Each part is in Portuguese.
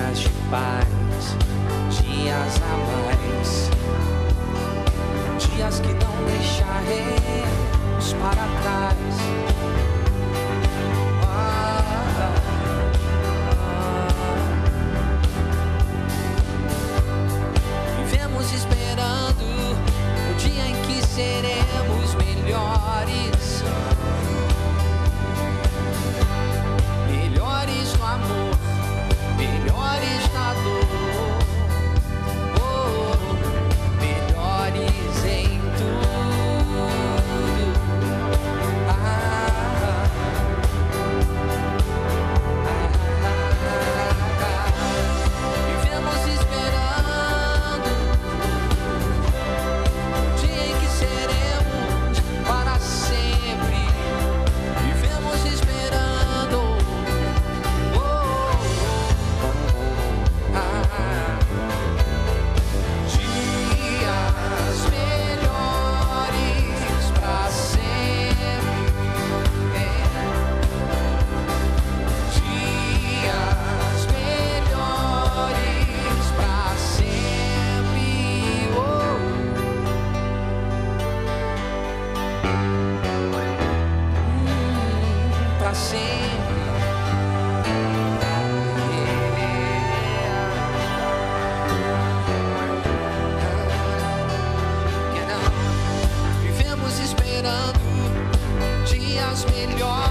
dias de paz, dias pra sempre. Vivemos esperando dias melhores.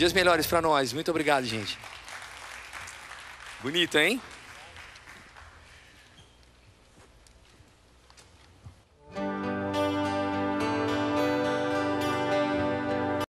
Dias melhores para nós. Muito obrigado, gente. Bonito, hein?